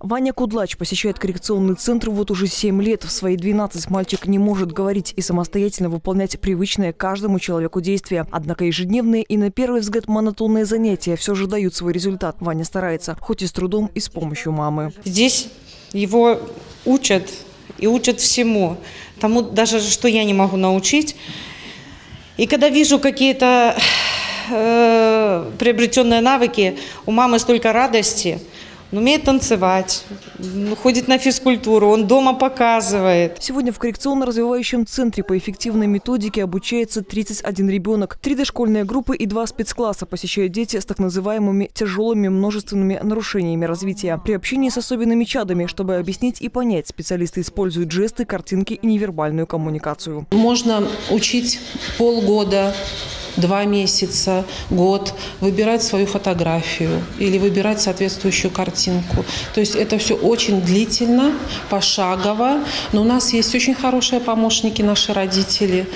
Ваня Кудлач посещает коррекционный центр вот уже 7 лет. В свои 12 мальчик не может говорить и самостоятельно выполнять привычные каждому человеку действия. Однако ежедневные и на первый взгляд монотонные занятия все же дают свой результат. Ваня старается, хоть и с трудом, и с помощью мамы. Здесь его учат и учат всему. Тому даже, что я не могу научить. И когда вижу какие-то э, приобретенные навыки, у мамы столько радости. Он умеет танцевать, ходит на физкультуру, он дома показывает. Сегодня в коррекционно-развивающем центре по эффективной методике обучается 31 ребенок. Три дошкольные группы и два спецкласса посещают дети с так называемыми тяжелыми множественными нарушениями развития. При общении с особенными чадами, чтобы объяснить и понять, специалисты используют жесты, картинки и невербальную коммуникацию. Можно учить полгода, два месяца, год, выбирать свою фотографию или выбирать соответствующую картинку. То есть это все очень длительно, пошагово, но у нас есть очень хорошие помощники, наши родители,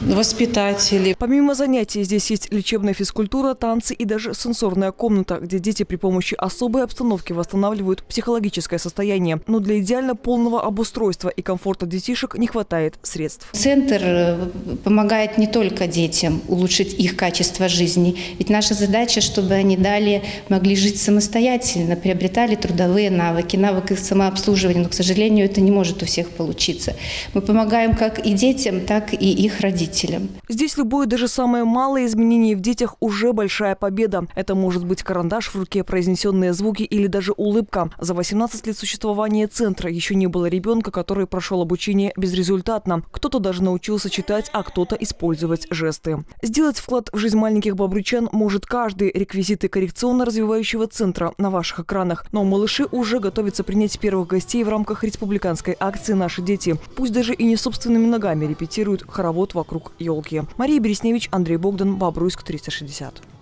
воспитатели. Помимо занятий здесь есть лечебная физкультура, танцы и даже сенсорная комната, где дети при помощи особой обстановки восстанавливают психологическое состояние. Но для идеально полного обустройства и комфорта детишек не хватает средств. Центр э, помогает не только детям улучшить улучшить их качество жизни. Ведь наша задача, чтобы они далее могли жить самостоятельно, приобретали трудовые навыки, навыки самообслуживания. Но, к сожалению, это не может у всех получиться. Мы помогаем как и детям, так и их родителям. Здесь любое, даже самое малое изменение в детях уже большая победа. Это может быть карандаш в руке, произнесенные звуки или даже улыбка. За 18 лет существования центра еще не было ребенка, который прошел обучение безрезультатно. Кто-то даже научился читать, а кто-то использовать жесты. Сделать Сделать вклад в жизнь маленьких бобрычан может каждый. Реквизиты коррекционно-развивающего центра на ваших экранах. Но малыши уже готовятся принять первых гостей в рамках республиканской акции «Наши дети». Пусть даже и не собственными ногами репетируют хоровод вокруг елки. Мария Бересневич, Андрей Богдан, Бобруйск, 360.